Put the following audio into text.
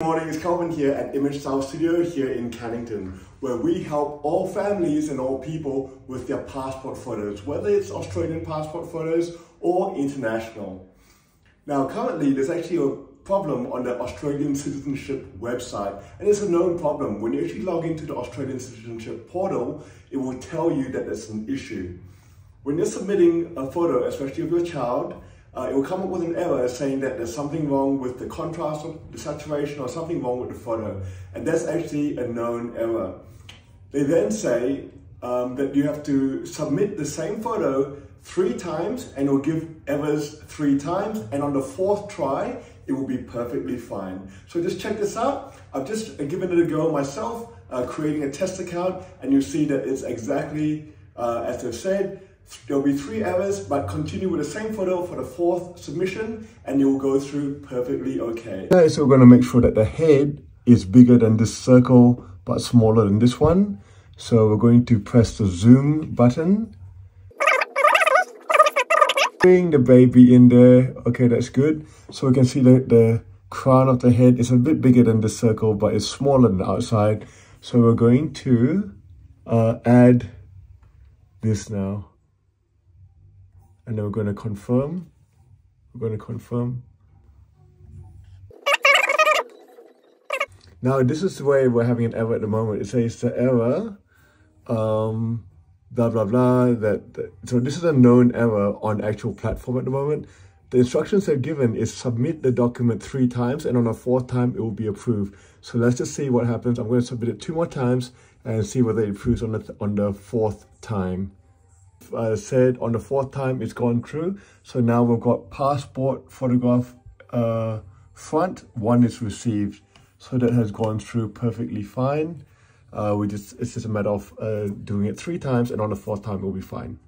Good morning, it's Kelvin here at Image Style Studio here in Cannington, where we help all families and all people with their passport photos, whether it's Australian passport photos or international. Now, currently, there's actually a problem on the Australian citizenship website, and it's a known problem. When you actually log into the Australian citizenship portal, it will tell you that there's an issue. When you're submitting a photo, especially of your child, uh, it will come up with an error saying that there's something wrong with the contrast of the saturation or something wrong with the photo. And that's actually a known error. They then say um, that you have to submit the same photo three times and it will give errors three times. And on the fourth try, it will be perfectly fine. So just check this out. I've just given it a go myself, uh, creating a test account, and you see that it's exactly uh, as they've said. There'll be three errors, but continue with the same photo for the fourth submission and you'll go through perfectly okay. Okay, so we're going to make sure that the head is bigger than this circle, but smaller than this one. So we're going to press the zoom button. Bring the baby in there. Okay, that's good. So we can see that the crown of the head is a bit bigger than the circle, but it's smaller than the outside. So we're going to uh, add this now and then we're going to confirm. We're going to confirm. Now, this is the way we're having an error at the moment. It says the error, um, blah, blah, blah. That, that, So this is a known error on actual platform at the moment. The instructions they're given is submit the document three times and on the fourth time it will be approved. So let's just see what happens. I'm going to submit it two more times and see whether it approves on the, on the fourth time uh, said on the fourth time it's gone through. So now we've got passport photograph uh, front, one is received. So that has gone through perfectly fine. Uh, we just It's just a matter of uh, doing it three times and on the fourth time it will be fine.